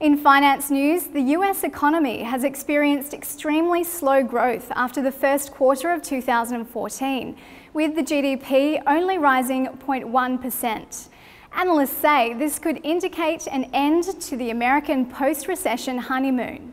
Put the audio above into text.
In finance news, the US economy has experienced extremely slow growth after the first quarter of 2014, with the GDP only rising 0.1%. Analysts say this could indicate an end to the American post-recession honeymoon.